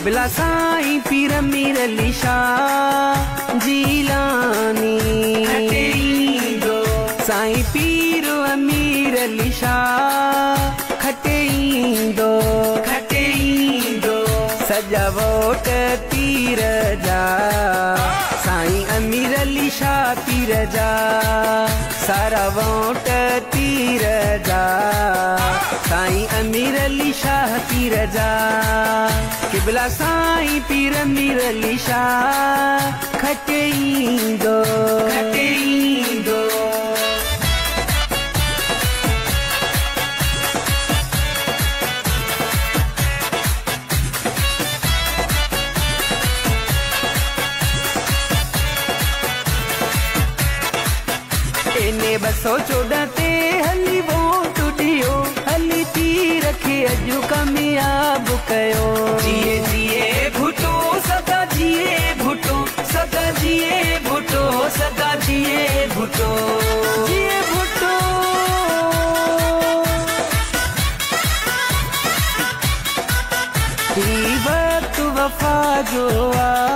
किबला साईं पीर मीर लिशा जीलानी। साईं पीर अमीर लिशा खटे ईंदो खटे ईंदो सजा वोट तीर जा। साईं अमीर लिशा पीर जा। सारा वोट तीर जा। साईं अमीर लिशा पीर जा किबला साईं पीर मीर लिशा खटे ईंदो। खटे ईंदो। रखे अॼु कामयाब कयो जिए जिए भुटो सदा जिए भुटो सदा जिए भुटो सदा जिए भुटो। जिए भुटो। वक्त वफ़ा जो आ